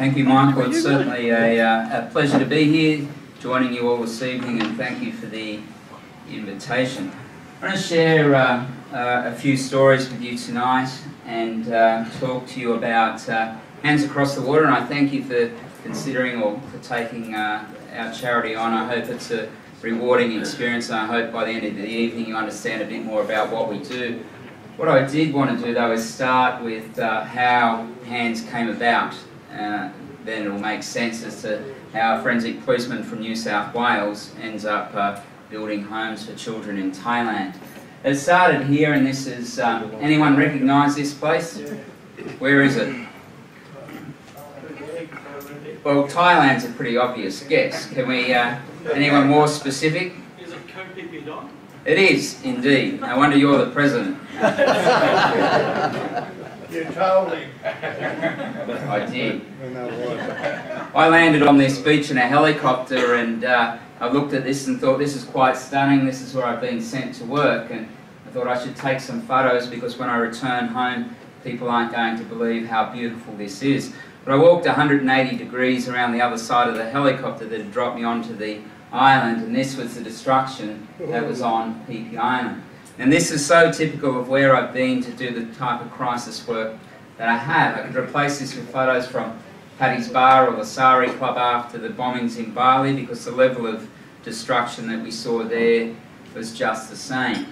Thank you, Michael. It's certainly a, uh, a pleasure to be here, joining you all this evening, and thank you for the invitation. I want to share uh, uh, a few stories with you tonight and uh, talk to you about uh, Hands Across the Water, and I thank you for considering or for taking uh, our charity on. I hope it's a rewarding experience, and I hope by the end of the evening you understand a bit more about what we do. What I did want to do though is start with uh, how Hands came about. Uh, then it'll make sense as to how a forensic policeman from New South Wales ends up uh, building homes for children in Thailand. It started here, and this is um, anyone recognise this place? Where is it? Well, Thailand's a pretty obvious guess. Can we? Uh, anyone more specific? Is it Koh Phi Phi It is indeed. No wonder you're the president. You told him. I did. You know what? I landed on this beach in a helicopter and uh, I looked at this and thought this is quite stunning. This is where I've been sent to work and I thought I should take some photos because when I return home people aren't going to believe how beautiful this is. But I walked 180 degrees around the other side of the helicopter that had dropped me onto the island and this was the destruction that was on Phi Island. And this is so typical of where I've been to do the type of crisis work that I have. I could replace this with photos from Paddy's Bar or the Sari Club after the bombings in Bali because the level of destruction that we saw there was just the same.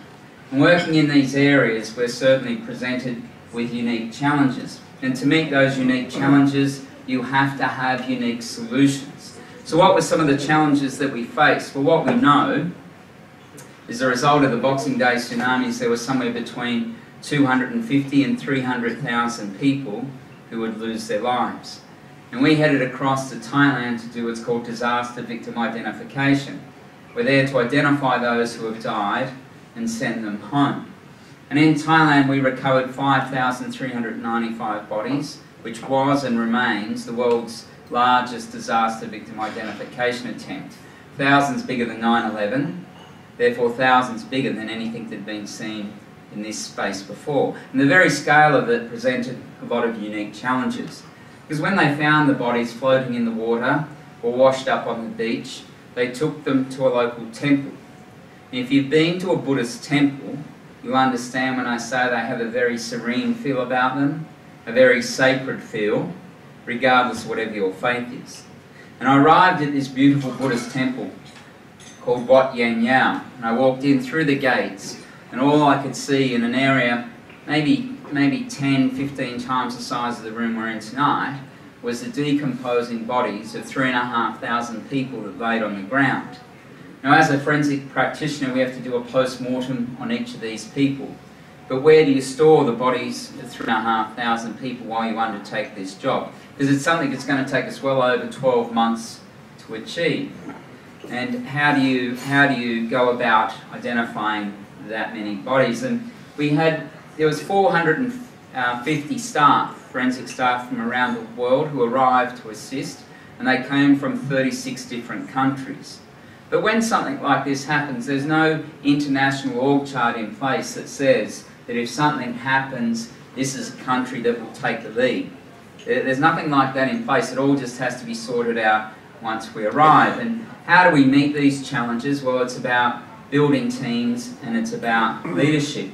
And working in these areas, we're certainly presented with unique challenges. And to meet those unique challenges, you have to have unique solutions. So what were some of the challenges that we faced? Well, what we know as a result of the Boxing Day tsunamis, there were somewhere between 250 and 300,000 people who would lose their lives. And we headed across to Thailand to do what's called disaster victim identification. We're there to identify those who have died and send them home. And in Thailand, we recovered 5,395 bodies, which was and remains the world's largest disaster victim identification attempt. Thousands bigger than 9 11, therefore thousands bigger than anything that had been seen in this space before. And the very scale of it presented a lot of unique challenges. Because when they found the bodies floating in the water or washed up on the beach, they took them to a local temple. And if you've been to a Buddhist temple, you understand when I say they have a very serene feel about them, a very sacred feel, regardless of whatever your faith is. And I arrived at this beautiful Buddhist temple called Wat Yan Yao. And I walked in through the gates, and all I could see in an area, maybe maybe 10, 15 times the size of the room we're in tonight, was the decomposing bodies of three and a half thousand people that laid on the ground. Now, as a forensic practitioner, we have to do a post-mortem on each of these people. But where do you store the bodies of three and a half thousand people while you undertake this job? Because it's something that's going to take us well over 12 months to achieve. And how do you how do you go about identifying that many bodies? And we had there was 450 uh, staff, forensic staff from around the world who arrived to assist, and they came from 36 different countries. But when something like this happens, there's no international org chart in place that says that if something happens, this is a country that will take the lead. There's nothing like that in place. It all just has to be sorted out once we arrive. And how do we meet these challenges? Well, it's about building teams and it's about leadership.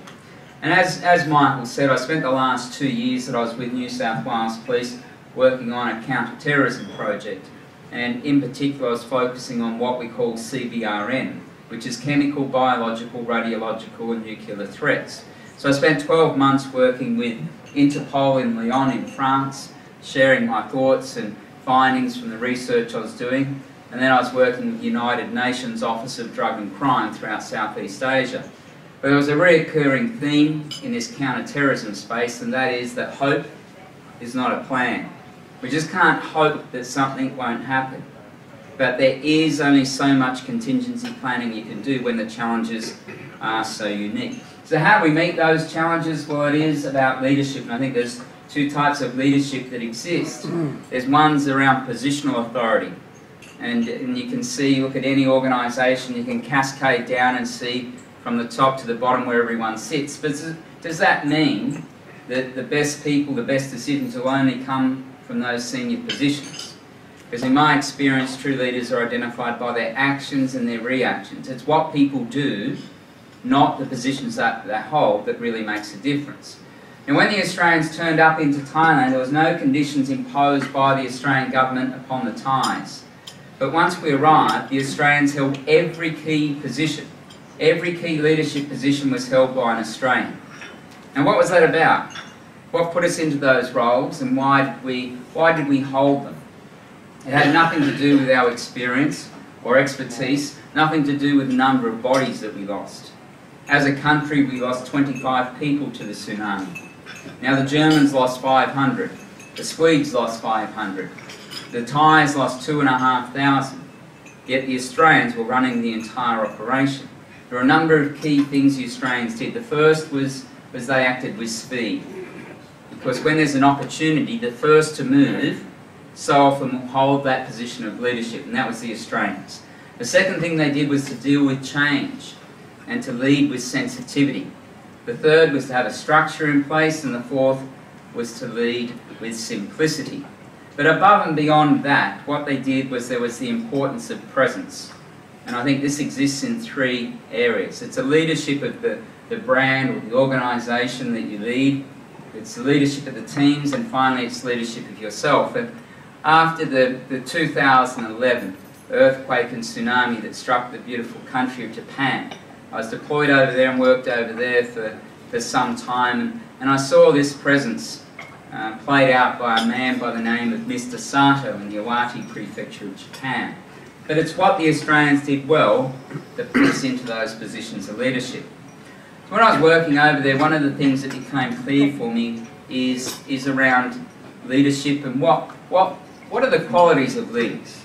And as, as Michael said, I spent the last two years that I was with New South Wales Police working on a counter-terrorism project. And in particular, I was focusing on what we call CBRN, which is chemical, biological, radiological and nuclear threats. So I spent 12 months working with Interpol in Lyon in France, sharing my thoughts and findings from the research I was doing. And then I was working with United Nations Office of Drug and Crime throughout Southeast Asia. But there was a recurring theme in this counter-terrorism space, and that is that hope is not a plan. We just can't hope that something won't happen. But there is only so much contingency planning you can do when the challenges are so unique. So how do we meet those challenges? Well, it is about leadership, and I think there's two types of leadership that exist. Mm. There's ones around positional authority, and, and you can see, look at any organisation, you can cascade down and see from the top to the bottom where everyone sits. But does that mean that the best people, the best decisions will only come from those senior positions. Because in my experience, true leaders are identified by their actions and their reactions. It's what people do, not the positions that they hold, that really makes a difference. And when the Australians turned up into Thailand, there was no conditions imposed by the Australian government upon the Thais. But once we arrived, the Australians held every key position. Every key leadership position was held by an Australian. And what was that about? What put us into those roles and why did we, why did we hold them? It had nothing to do with our experience or expertise, nothing to do with the number of bodies that we lost. As a country, we lost 25 people to the tsunami. Now the Germans lost 500, the Swedes lost 500, the Thais lost 2,500, yet the Australians were running the entire operation. There are a number of key things the Australians did. The first was, was they acted with speed. Because when there's an opportunity, the first to move so often will hold that position of leadership, and that was the Australians. The second thing they did was to deal with change and to lead with sensitivity. The third was to have a structure in place, and the fourth was to lead with simplicity. But above and beyond that, what they did was there was the importance of presence. And I think this exists in three areas. It's a leadership of the, the brand or the organisation that you lead, it's the leadership of the teams, and finally it's leadership of yourself. And after the, the 2011 earthquake and tsunami that struck the beautiful country of Japan, I was deployed over there and worked over there for, for some time, and I saw this presence uh, played out by a man by the name of Mr. Sato in the Iwate prefecture of Japan. But it's what the Australians did well that put us into those positions of leadership. So when I was working over there, one of the things that became clear for me is, is around leadership and what, what, what are the qualities of leaders?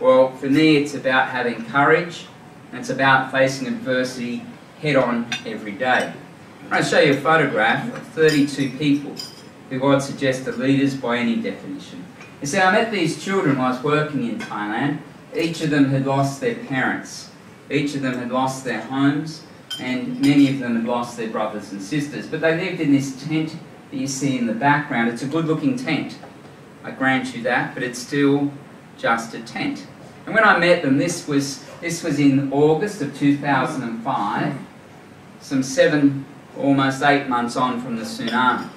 Well, for me, it's about having courage, and it's about facing adversity head on every day. I'm going to show you a photograph of 32 people who I'd suggest are leaders by any definition. You see, I met these children while I was working in Thailand. Each of them had lost their parents. Each of them had lost their homes, and many of them had lost their brothers and sisters. But they lived in this tent that you see in the background. It's a good looking tent. I grant you that, but it's still just a tent. And when I met them, this was this was in August of 2005, some seven, almost eight months on from the tsunami.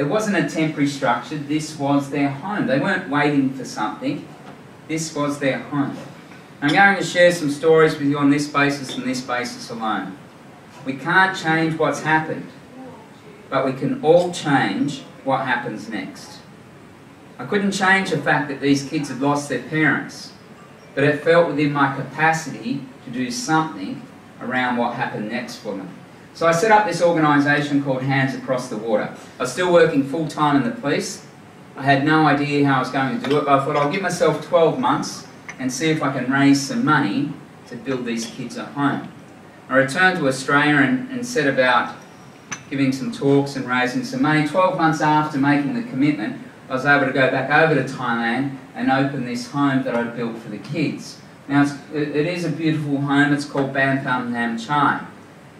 It wasn't a temporary structure, this was their home. They weren't waiting for something, this was their home. I'm going to share some stories with you on this basis and this basis alone. We can't change what's happened, but we can all change what happens next. I couldn't change the fact that these kids had lost their parents but it felt within my capacity to do something around what happened next for them. So I set up this organisation called Hands Across the Water. I was still working full time in the police. I had no idea how I was going to do it, but I thought I'll give myself 12 months and see if I can raise some money to build these kids a home. I returned to Australia and, and set about giving some talks and raising some money. 12 months after making the commitment, I was able to go back over to Thailand and open this home that I'd built for the kids. Now, it, it is a beautiful home. It's called Baan Tharn Nam Chai.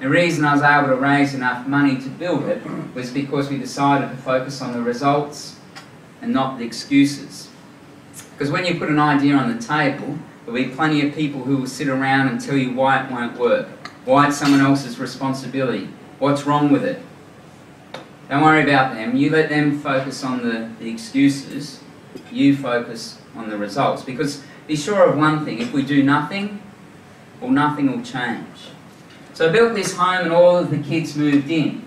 The reason I was able to raise enough money to build it was because we decided to focus on the results and not the excuses. Because when you put an idea on the table, there'll be plenty of people who will sit around and tell you why it won't work, why it's someone else's responsibility, what's wrong with it, don't worry about them. You let them focus on the, the excuses. You focus on the results. Because be sure of one thing if we do nothing, well, nothing will change. So I built this home and all of the kids moved in.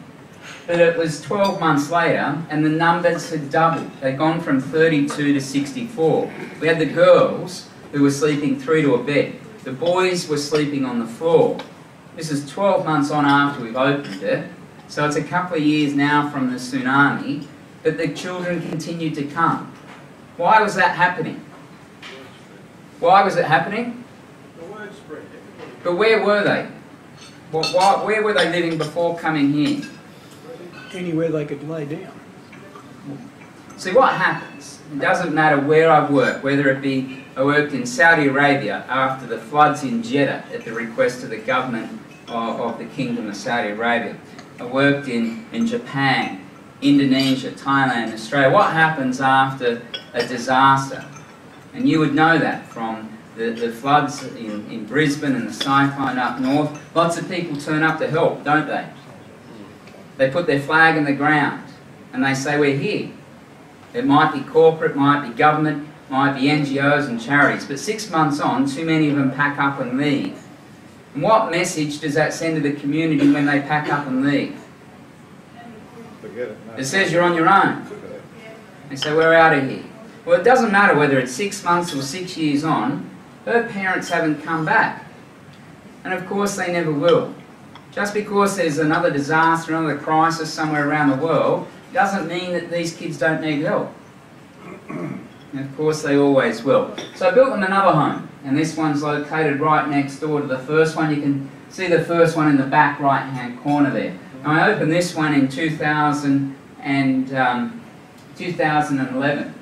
But it was 12 months later and the numbers had doubled. They'd gone from 32 to 64. We had the girls who were sleeping three to a bed. The boys were sleeping on the floor. This is 12 months on after we've opened it. So it's a couple of years now from the tsunami, but the children continued to come. Why was that happening? Why was it happening? The word spread. But where were they? Well, where were they living before coming here? Anywhere they could lay down. See, what happens, it doesn't matter where I've worked, whether it be I worked in Saudi Arabia after the floods in Jeddah at the request of the government of, of the Kingdom of Saudi Arabia. I worked in, in Japan, Indonesia, Thailand, Australia. What happens after a disaster? And you would know that from the, the floods in, in Brisbane and the cyclone up north. Lots of people turn up to help, don't they? They put their flag in the ground and they say, We're here. It might be corporate, might be government, might be NGOs and charities, but six months on, too many of them pack up and leave. And what message does that send to the community when they pack up and leave? It. no. It says you're on your own. They say, We're out of here. Well, it doesn't matter whether it's six months or six years on, her parents haven't come back. And of course, they never will. Just because there's another disaster, another crisis somewhere around the world, doesn't mean that these kids don't need help. And of course, they always will. So I built them another home, and this one's located right next door to the first one. You can see the first one in the back right hand corner there. Now, I opened this one in 2000 and, um, 2011.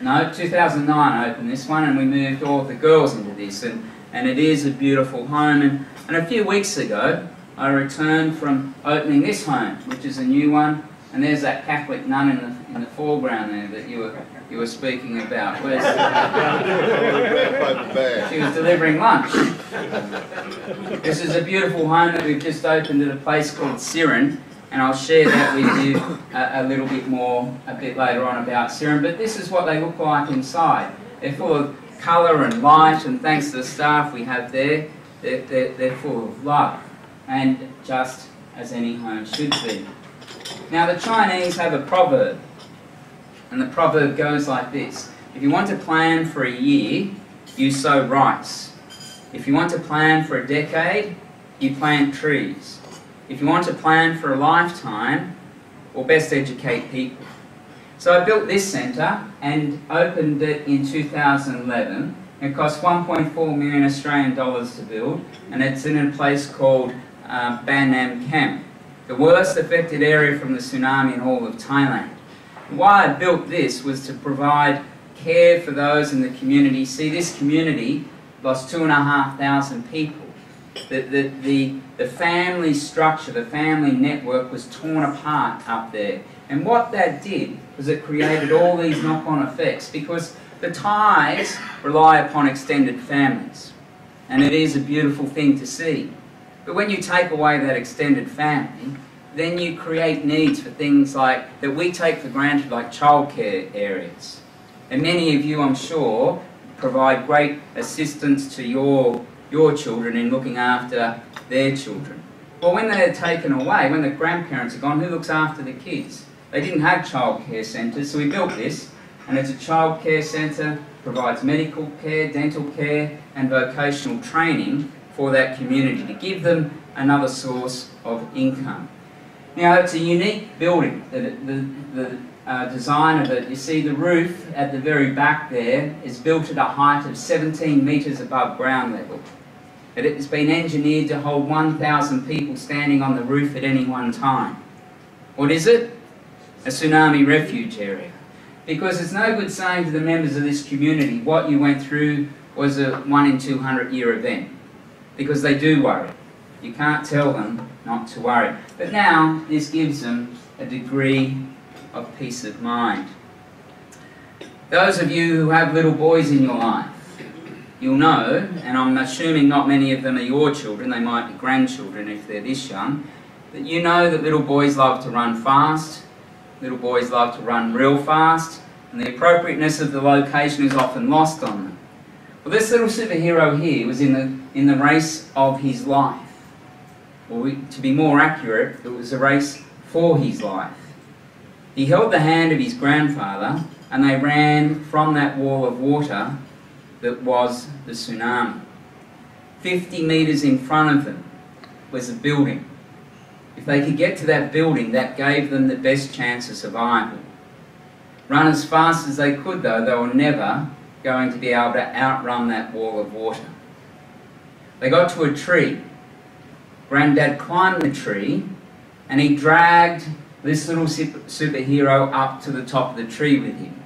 No, 2009 I opened this one and we moved all the girls into this and, and it is a beautiful home and, and a few weeks ago I returned from opening this home which is a new one and there's that Catholic nun in the, in the foreground there that you were, you were speaking about. Where's bag. she was delivering lunch. This is a beautiful home that we've just opened at a place called Siren, and I'll share that with you a, a little bit more a bit later on about Siren. But this is what they look like inside. They're full of colour and light, and thanks to the staff we have there, they're, they're, they're full of love, and just as any home should be. Now, the Chinese have a proverb, and the proverb goes like this If you want to plan for a year, you sow rice. If you want to plan for a decade, you plant trees. If you want to plan for a lifetime, or best educate people. So I built this centre and opened it in 2011. It cost 1.4 million Australian dollars to build, and it's in a place called uh, Ban Nam Khem, the worst affected area from the tsunami in all of Thailand. Why I built this was to provide care for those in the community. See, this community lost two and a half thousand people. The, the, the, the family structure, the family network was torn apart up there. And what that did was it created all these knock on effects because the Thais rely upon extended families. And it is a beautiful thing to see. But when you take away that extended family, then you create needs for things like that we take for granted, like childcare areas. And many of you, I'm sure, provide great assistance to your your children in looking after their children. Well, when they're taken away, when the grandparents are gone, who looks after the kids? They didn't have childcare centres, so we built this, and it's a childcare centre, provides medical care, dental care, and vocational training for that community to give them another source of income. Now, it's a unique building. The, the, the uh, design of it, you see the roof at the very back there is built at a height of 17 metres above ground level. It has been engineered to hold 1,000 people standing on the roof at any one time. What is it? A tsunami refuge area. Because it's no good saying to the members of this community what you went through was a 1 in 200 year event. Because they do worry. You can't tell them not to worry. But now, this gives them a degree of peace of mind. Those of you who have little boys in your life, you'll know, and I'm assuming not many of them are your children, they might be grandchildren if they're this young, that you know that little boys love to run fast, little boys love to run real fast, and the appropriateness of the location is often lost on them. Well, this little superhero here was in the, in the race of his life. Or to be more accurate, it was a race for his life. He held the hand of his grandfather, and they ran from that wall of water that was the tsunami. 50 metres in front of them was a building. If they could get to that building, that gave them the best chance of survival. Run as fast as they could, though, they were never going to be able to outrun that wall of water. They got to a tree. Granddad climbed the tree and he dragged this little superhero up to the top of the tree with him.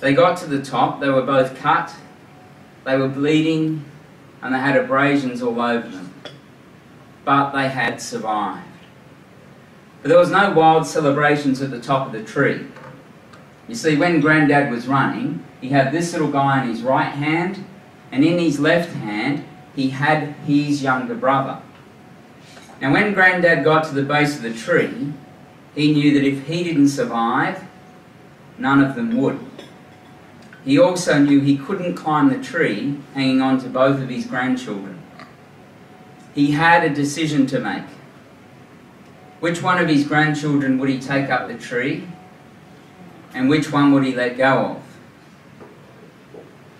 They got to the top, they were both cut, they were bleeding, and they had abrasions all over them. But they had survived. But there was no wild celebrations at the top of the tree. You see, when Granddad was running, he had this little guy in his right hand, and in his left hand, he had his younger brother. And when Granddad got to the base of the tree, he knew that if he didn't survive, none of them would. He also knew he couldn't climb the tree hanging on to both of his grandchildren. He had a decision to make. Which one of his grandchildren would he take up the tree? And which one would he let go of?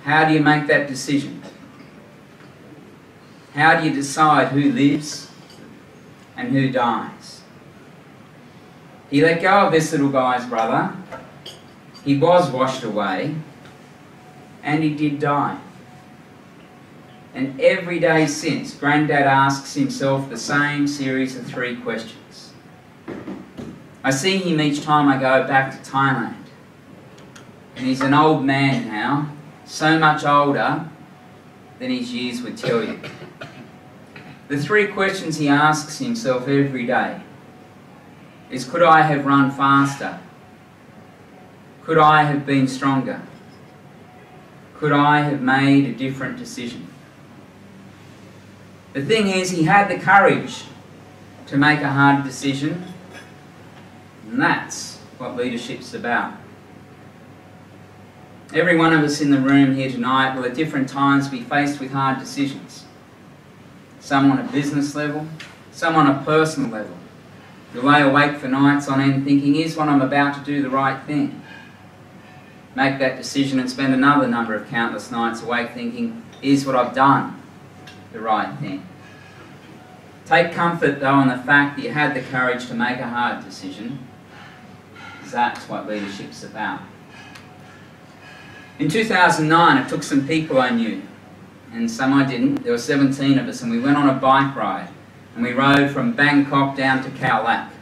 How do you make that decision? How do you decide who lives and who dies? He let go of this little guy's brother. He was washed away. And he did die. And every day since, Granddad asks himself the same series of three questions. I see him each time I go back to Thailand. And he's an old man now, so much older than his years would tell you. The three questions he asks himself every day is Could I have run faster? Could I have been stronger? Could I have made a different decision? The thing is, he had the courage to make a hard decision, and that's what leadership's about. Every one of us in the room here tonight will at different times be faced with hard decisions. Some on a business level, some on a personal level. You lay awake for nights on end thinking, is what I'm about to do the right thing? Make that decision and spend another number of countless nights awake thinking, is what I've done the right thing? Take comfort though in the fact that you had the courage to make a hard decision, because that's what leadership's about. In 2009, I took some people I knew, and some I didn't. There were 17 of us, and we went on a bike ride. And we rode from Bangkok down to Khao Lak,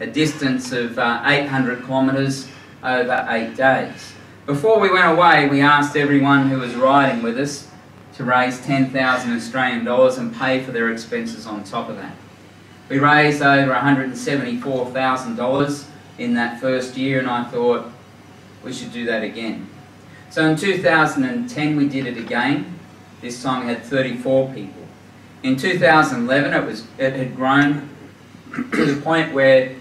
a distance of uh, 800 kilometres over eight days. Before we went away, we asked everyone who was riding with us to raise 10,000 Australian dollars and pay for their expenses on top of that. We raised over $174,000 in that first year, and I thought we should do that again. So in 2010 we did it again. This time we had 34 people. In 2011 it was it had grown to the point where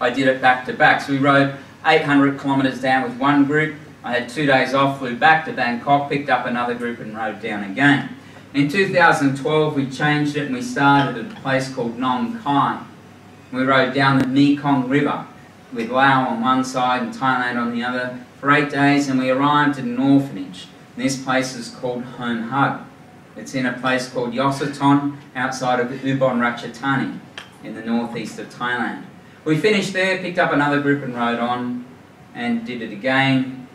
I did it back to back. So we rode 800 kilometres down with one group. I had two days off, flew back to Bangkok, picked up another group and rode down again. In 2012 we changed it and we started at a place called Nong Khai. We rode down the Mekong River with Laos on one side and Thailand on the other for eight days and we arrived at an orphanage. This place is called Home Hug. It's in a place called Yasothon outside of Ubon Ratchathani in the northeast of Thailand. We finished there, picked up another group and rode on and did it again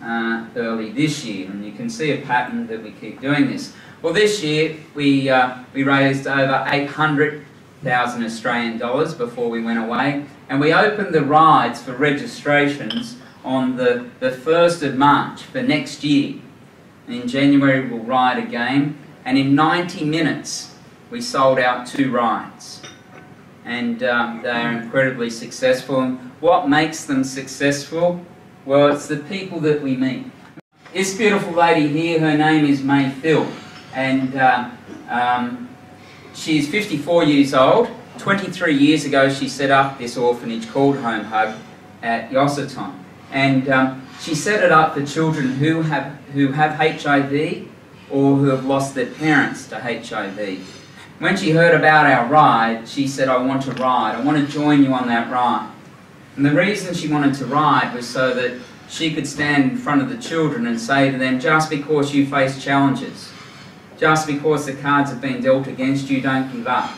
uh, early this year. And you can see a pattern that we keep doing this. Well, this year we, uh, we raised over 800,000 Australian dollars before we went away. And we opened the rides for registrations on the, the 1st of March for next year. And in January we'll ride again. And in 90 minutes we sold out two rides. And um, they are incredibly successful. And what makes them successful? Well, it's the people that we meet. This beautiful lady here, her name is May Phil. And uh, um, she's 54 years old. 23 years ago she set up this orphanage called Home Hug at Yasothon and um, she set it up for children who have who have HIV or who have lost their parents to HIV. When she heard about our ride, she said, "I want to ride. I want to join you on that ride." And the reason she wanted to ride was so that she could stand in front of the children and say to them, "Just because you face challenges, just because the cards have been dealt against you, don't give up."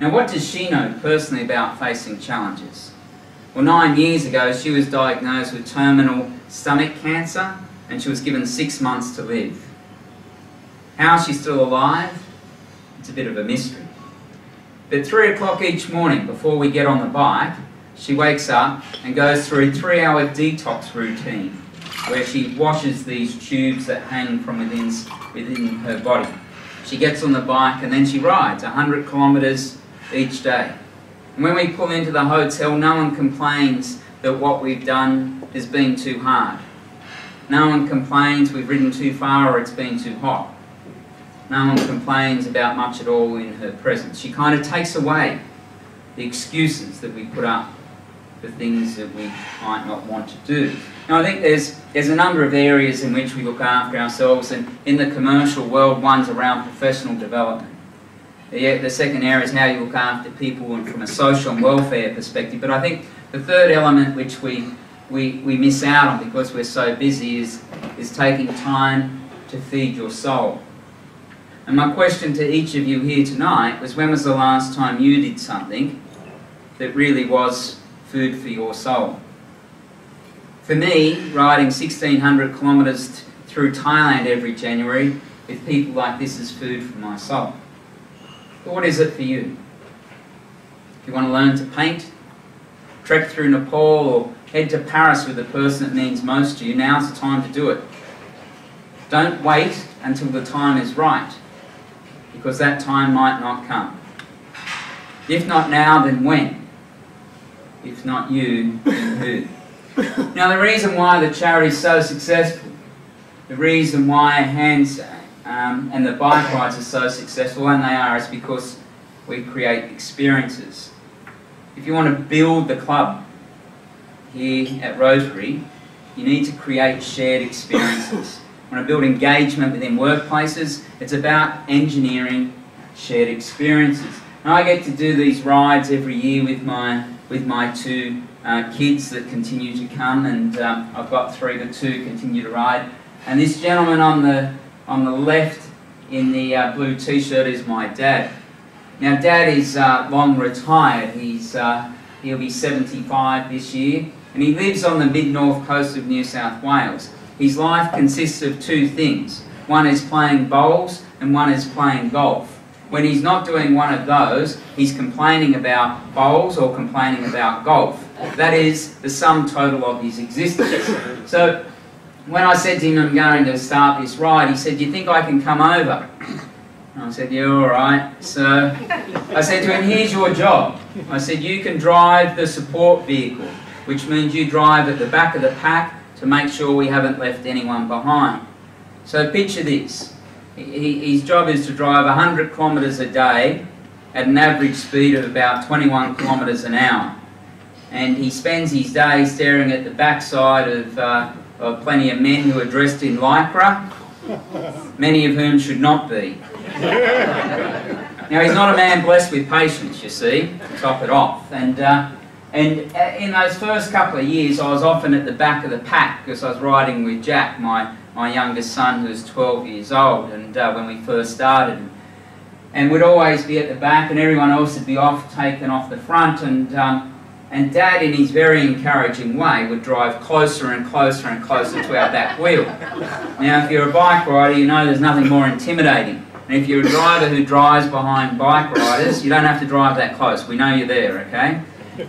Now, what does she know personally about facing challenges? Well, nine years ago, she was diagnosed with terminal stomach cancer and she was given six months to live. How she's still alive? It's a bit of a mystery. But three o'clock each morning, before we get on the bike, she wakes up and goes through a three hour detox routine where she washes these tubes that hang from within, within her body. She gets on the bike and then she rides 100 kilometres each day. And when we pull into the hotel, no one complains that what we've done has been too hard. No one complains we've ridden too far or it's been too hot. No one complains about much at all in her presence. She kind of takes away the excuses that we put up for things that we might not want to do. Now, I think there's, there's a number of areas in which we look after ourselves, and in the commercial world, one's around professional development. The, second area is how you look after people and from a social and welfare perspective. But I think the third element which we, we, we miss out on because we're so busy is, is taking time to feed your soul. And my question to each of you here tonight was when was the last time you did something that really was food for your soul? For me, riding 1600 kilometres through Thailand every January with people like this is food for my soul. But what is it for you? If you want to learn to paint, trek through Nepal, or head to Paris with the person that means most to you, now's the time to do it. Don't wait until the time is right because that time might not come. If not now, then when? If not you, then who? now, the reason why the charity is so successful, the reason why Hands um, and the bike rides are so successful, and they are, is because we create experiences. If you want to build the club here at Rotary, you need to create shared experiences want to build engagement within workplaces. It's about engineering shared experiences. And I get to do these rides every year with my with my two uh, kids that continue to come, and um, I've got three the two continue to ride. And this gentleman on the on the left in the uh, blue t-shirt is my dad. Now, Dad is uh, long retired. He's uh, he'll be 75 this year, and he lives on the mid north coast of New South Wales. His life consists of two things. One is playing bowls and one is playing golf. When he's not doing one of those, he's complaining about bowls or complaining about golf. That is the sum total of his existence. So when I said to him, I'm going to start this ride, he said, Do you think I can come over? I said, Yeah, all right. So I said to him, Here's your job. I said, You can drive the support vehicle, which means you drive at the back of the pack to make sure we haven't left anyone behind. So picture this. His job is to drive 100 kilometres a day at an average speed of about 21 kilometres an hour. And he spends his day staring at the backside of, uh, of plenty of men who are dressed in lycra, many of whom should not be. now, he's not a man blessed with patience, you see, to top it off. And uh, and uh, in those first couple of years, I was often at the back of the pack because I was riding with Jack, my, my youngest son, who's 12 years old, and uh, when we first started. And we'd always be at the back, and everyone else would be off, taken off the front. And, um, and Dad, in his very encouraging way, would drive closer and closer and closer to our back wheel. Now, if you're a bike rider, you know there's nothing more intimidating. And if you're a driver who drives behind bike riders, you don't have to drive that close. We know you're there, okay?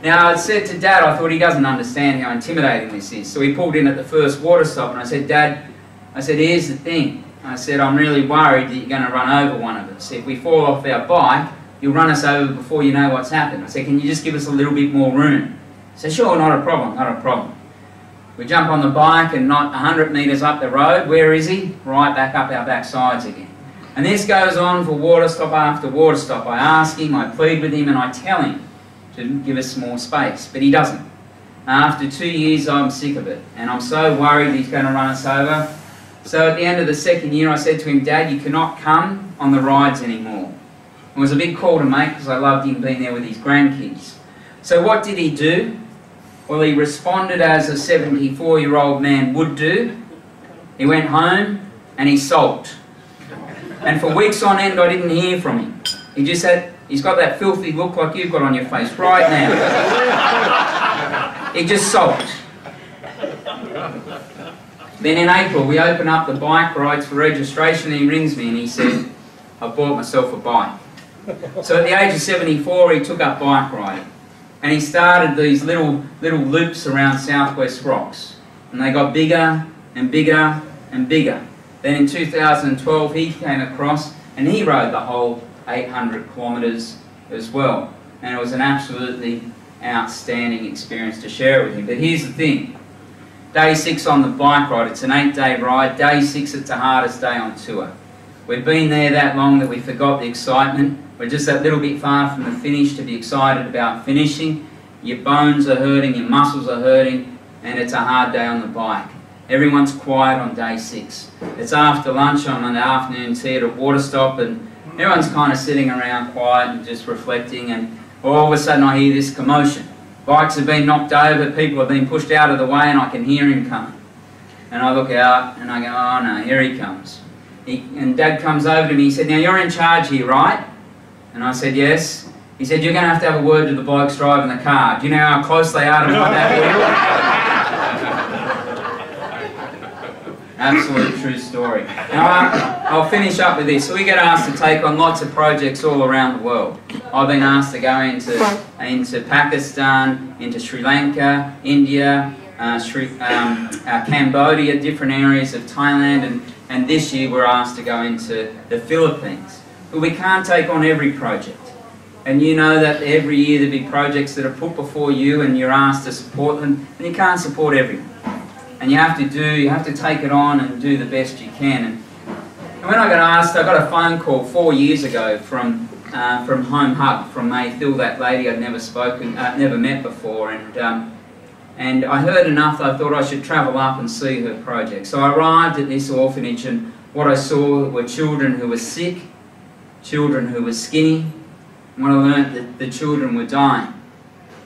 Now, I said to Dad, I thought he doesn't understand how intimidating this is. So he pulled in at the first water stop and I said, Dad, I said, here's the thing. I said, I'm really worried that you're going to run over one of us. If we fall off our bike, you'll run us over before you know what's happened. I said, can you just give us a little bit more room? He said, sure, not a problem, not a problem. We jump on the bike and not 100 metres up the road. Where is he? Right back up our backsides again. And this goes on for water stop after water stop. I ask him, I plead with him, and I tell him to give us more space, but he doesn't. After two years, I'm sick of it, and I'm so worried he's going to run us over. So at the end of the second year, I said to him, Dad, you cannot come on the rides anymore. It was a big call to make because I loved him being there with his grandkids. So what did he do? Well, he responded as a 74 year old man would do. He went home and he sulked. And for weeks on end, I didn't hear from him. He just said, He's got that filthy look like you've got on your face right now. he just sulked. Then in April, we open up the bike rides for registration and he rings me and he said, I bought myself a bike. So at the age of 74, he took up bike riding. And he started these little, little loops around Southwest Rocks. And they got bigger and bigger and bigger. Then in 2012, he came across and he rode the whole 800 kilometres as well. and it was an absolutely outstanding experience to share it with you. But here's the thing day six on the bike ride, it's an eight day ride. Day six, it's the hardest day on tour. We've been there that long that we forgot the excitement. We're just that little bit far from the finish to be excited about finishing. Your bones are hurting, your muscles are hurting, and it's a hard day on the bike. Everyone's quiet on day six. It's after lunch on an afternoon tea at a water stop, and everyone's kind of sitting around quiet and just reflecting. And all of a sudden, I hear this commotion. Bikes have been knocked over, people have been pushed out of the way, and I can hear him coming. And I look out and I go, oh no, here he comes. He, and Dad comes over to me, he said, Now you're in charge here, right? And I said, Yes. He said, You're going to have to have a word to the bikes driving the car. Do you know how close they are to my that wheel? Absolute true story. Now, I'll finish up with this. So we get asked to take on lots of projects all around the world. I've been asked to go into, into Pakistan, into Sri Lanka, India, uh, Sri, um, uh, Cambodia, different areas of Thailand, and, and this year we're asked to go into the Philippines. But we can't take on every project. And you know that every year there'll be projects that are put before you and you're asked to support them, and you can't support everyone. And you have to do, you have to take it on and do the best you can. And, and when I got asked, I got a phone call four years ago from uh, from Home Hug, from Mayfield, that lady I'd never spoken, uh, never met before, and um, and I heard enough that I thought I should travel up and see her project. So I arrived at this orphanage, and what I saw were children who were sick, children who were skinny, and when I learnt that the children were dying.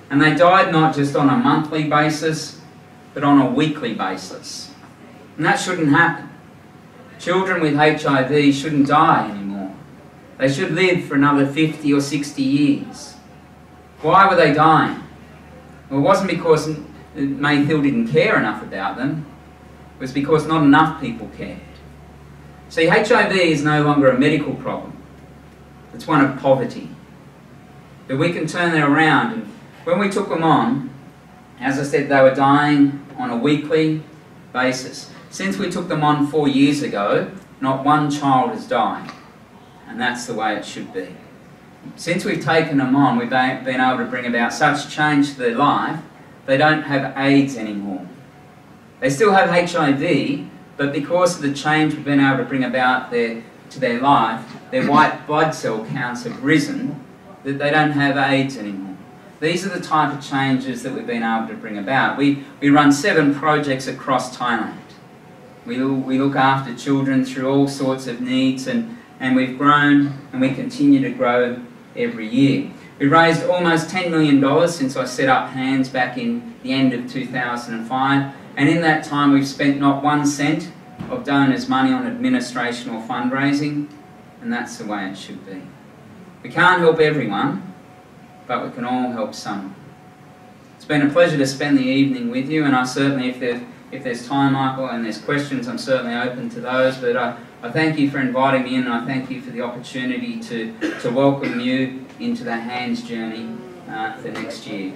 And they died not just on a monthly basis, but on a weekly basis. And that shouldn't happen. Children with HIV shouldn't die anymore. They should live for another 50 or 60 years. Why were they dying? Well, it wasn't because Mayfield didn't care enough about them. It was because not enough people cared. See, HIV is no longer a medical problem. It's one of poverty. But we can turn that around. And when we took them on, as I said, they were dying on a weekly basis. Since we took them on four years ago, not one child has died. And that's the way it should be. Since we've taken them on, we've been able to bring about such change to their life, they don't have AIDS anymore. They still have HIV, but because of the change we've been able to bring about their, to their life, their white blood cell counts have risen, that they don't have AIDS anymore. These are the type of changes that we've been able to bring about. We, we run seven projects across Thailand. We, we look after children through all sorts of needs and, and we've grown and we continue to grow every year. We raised almost $10 million since I set up hands back in the end of 2005 and in that time we've spent not one cent of donors' money on administration or fundraising and that's the way it should be. We can't help everyone but we can all help some. It's been a pleasure to spend the evening with you, and I certainly, if there's, if there's time, Michael, and there's questions, I'm certainly open to those. But I, I thank you for inviting me in, and I thank you for the opportunity to, to welcome you into the Hands journey uh, for next year.